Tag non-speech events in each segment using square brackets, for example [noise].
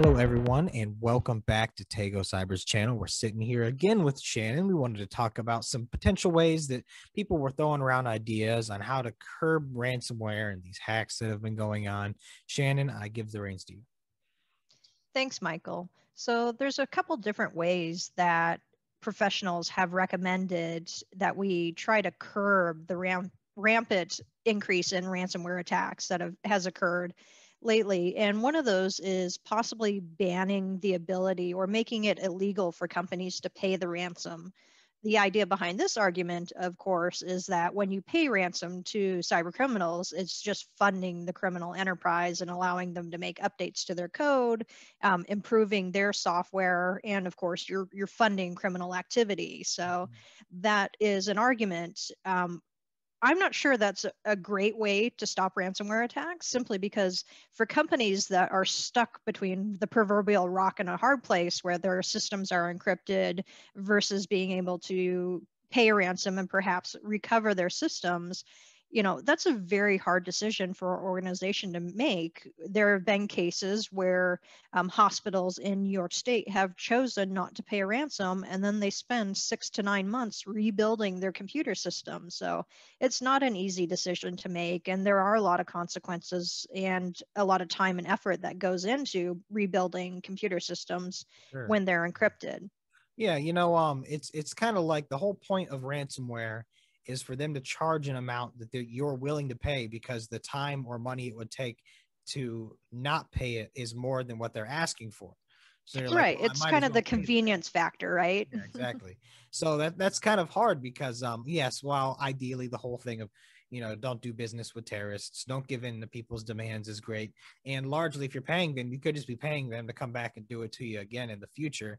Hello, everyone, and welcome back to Tego Cyber's channel. We're sitting here again with Shannon. We wanted to talk about some potential ways that people were throwing around ideas on how to curb ransomware and these hacks that have been going on. Shannon, I give the reins to you. Thanks, Michael. So, there's a couple different ways that professionals have recommended that we try to curb the ram- rampant increase in ransomware attacks that have, has occurred lately. And one of those is possibly banning the ability or making it illegal for companies to pay the ransom. The idea behind this argument, of course, is that when you pay ransom to cyber criminals, it's just funding the criminal enterprise and allowing them to make updates to their code, um, improving their software, and of course, you're you're funding criminal activity. So mm-hmm. that is an argument um, I'm not sure that's a great way to stop ransomware attacks simply because for companies that are stuck between the proverbial rock and a hard place where their systems are encrypted versus being able to pay a ransom and perhaps recover their systems, you know that's a very hard decision for an organization to make. There have been cases where um, hospitals in new york state have chosen not to pay a ransom and then they spend six to nine months rebuilding their computer system. So it's not an easy decision to make and there are a lot of consequences and a lot of time and effort that goes into rebuilding computer systems sure. when they're encrypted. Yeah you know um it's it's kind of like the whole point of ransomware is for them to charge an amount that you're willing to pay because the time or money it would take to not pay it is more than what they're asking for. So right. Like, well, it's kind of well the convenience factor, right? Yeah, exactly. so that that's kind of hard because um yes, while ideally the whole thing of you know don't do business with terrorists, don't give in to people's demands is great. And largely if you're paying them, you could just be paying them to come back and do it to you again in the future.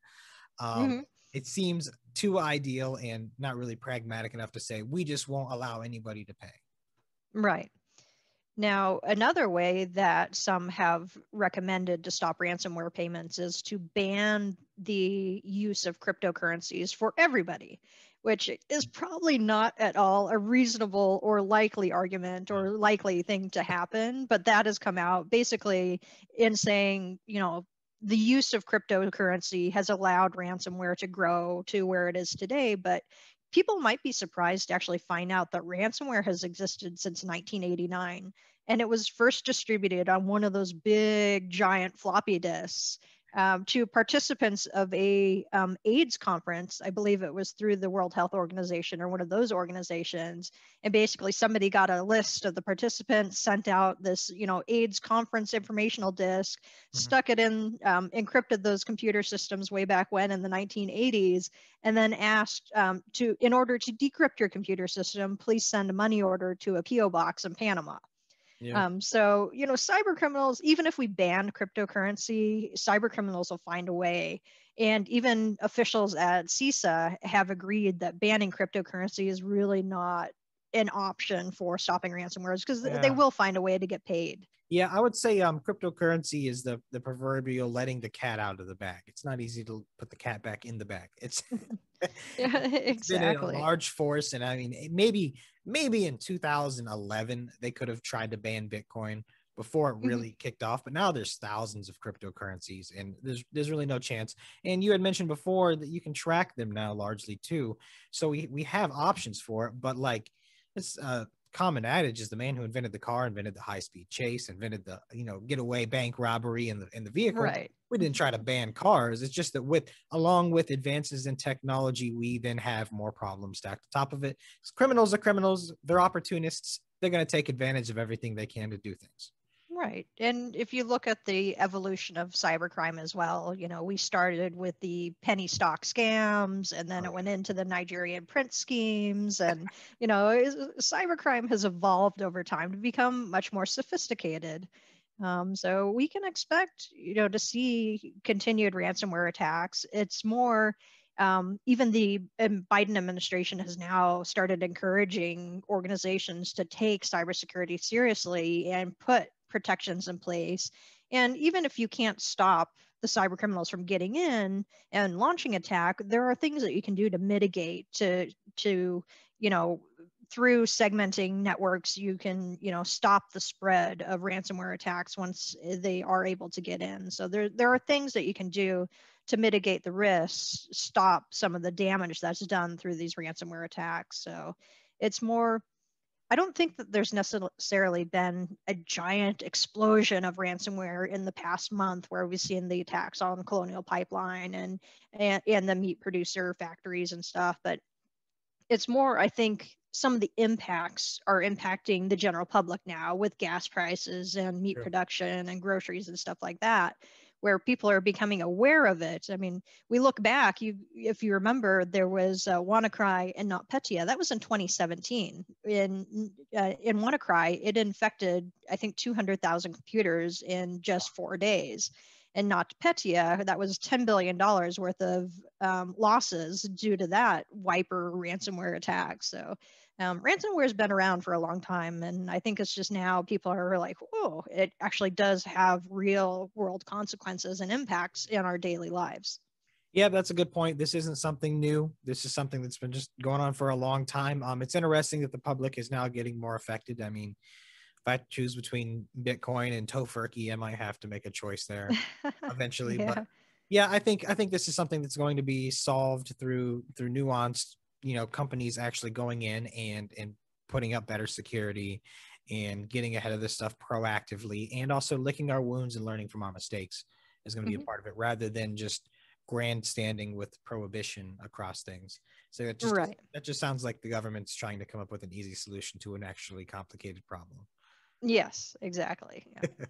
Um, mm-hmm it seems too ideal and not really pragmatic enough to say we just won't allow anybody to pay. Right. Now, another way that some have recommended to stop ransomware payments is to ban the use of cryptocurrencies for everybody, which is probably not at all a reasonable or likely argument or mm. likely thing to happen. But that has come out basically in saying, you know, the use of cryptocurrency has allowed ransomware to grow to where it is today, but people might be surprised to actually find out that ransomware has existed since 1989 and it was first distributed on one of those big giant floppy disks um, to participants of a um, AIDS conference. I believe it was through the World Health Organization or one of those organizations. And basically, somebody got a list of the participants, sent out this, you know, AIDS conference informational disk, mm-hmm. stuck it in, um, encrypted those computer systems way back when in the 1980s, and then asked um, to, in order to decrypt your computer system, please send a money order to a PO box in Panama. Yeah. Um, so, you know, cyber criminals, even if we ban cryptocurrency, cyber criminals will find a way. And even officials at CISA have agreed that banning cryptocurrency is really not an option for stopping ransomwares because yeah. they will find a way to get paid. Yeah, I would say um, cryptocurrency is the the proverbial letting the cat out of the bag. It's not easy to put the cat back in the bag. It's [laughs] [laughs] yeah, [laughs] exactly. a large force, and I mean, maybe maybe in 2011 they could have tried to ban Bitcoin before it mm-hmm. really mm-hmm. kicked off, but now there's thousands of cryptocurrencies, and there's there's really no chance. And you had mentioned before that you can track them now largely too, so we we have options for it, but like it's uh common adage is the man who invented the car invented the high speed chase, invented the you know getaway bank robbery in the in the vehicle. Right. We didn't try to ban cars. It's just that with along with advances in technology, we then have more problems stacked on top of it. Criminals are criminals. They're opportunists. They're going to take advantage of everything they can to do things. Right. And if you look at the evolution of cybercrime as well, you know, we started with the penny stock scams and then it went into the Nigerian prince schemes. And, [laughs] you know, cybercrime has evolved over time to become much more sophisticated. Um, so we can expect, you know, to see continued ransomware attacks. It's more, um, even the um, Biden administration has now started encouraging organizations to take cybersecurity seriously and put protections in place. And even if you can't stop the cyber criminals from getting in and launching attack, there are things that you can do to mitigate to to you know through segmenting networks, you can, you know, stop the spread of ransomware attacks once they are able to get in. So there, there are things that you can do to mitigate the risks, stop some of the damage that's done through these ransomware attacks. So it's more, I don't think that there's necessarily been a giant explosion of ransomware in the past month where we've seen the attacks on Colonial Pipeline and, and, and the meat producer factories and stuff. But it's more, I think, some of the impacts are impacting the general public now with gas prices and meat sure. production and groceries and stuff like that where people are becoming aware of it. I mean we look back you if you remember there was uh, wannacry and NotPetya that was in 2017 in uh, in wannacry it infected i think 200000 computers in just four days. And NotPetya, that was $10 billion worth of um, losses due to that wiper ransomware attack. So um, ransomware has been around for a long time. And I think it's just now people are like, oh, it actually does have real world consequences and impacts in our daily lives. Yeah, that's a good point. This isn't something new. This is something that's been just going on for a long time. Um, it's interesting that the public is now getting more affected. I mean, if I choose between Bitcoin and Tofurky, I might have to make a choice there [laughs] eventually. yeah. But yeah, I think I think this is something that's going to be solved through through nuanced, you know, companies actually going in and and putting up better security and getting ahead of this stuff proactively and also licking our wounds and learning from our mistakes is going to be mm-hmm. a part of it rather than just grandstanding with prohibition across things. So it just right. that just sounds like the government's trying to come up with an easy solution to an actually complicated problem. Yes, exactly. Yeah. [laughs]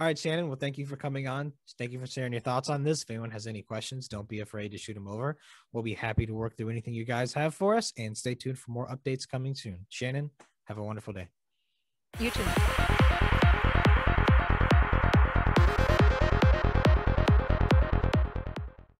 All right, Shannon. Well, thank you for coming on. Thank you for sharing your thoughts on this. If anyone has any questions, don't be afraid to shoot them over. We'll be happy to work through anything you guys have for us and stay tuned for more updates coming soon. Shannon, have a wonderful day. You too.